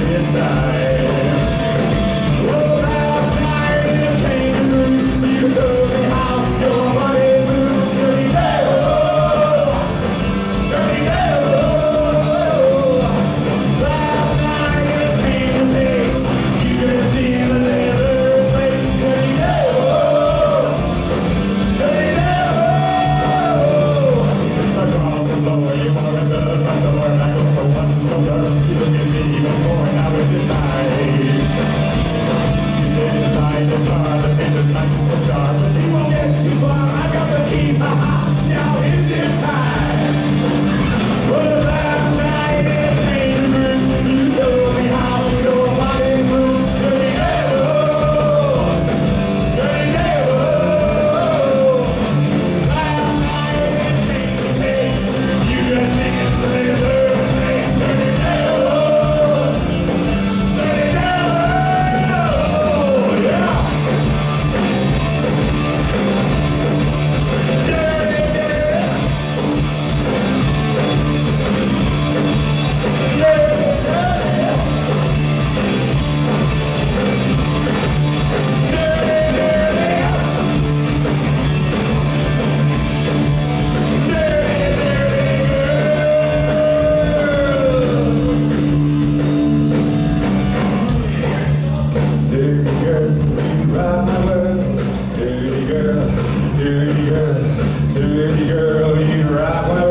inside. Now is your time? dirty girl, dirty girl, you rock my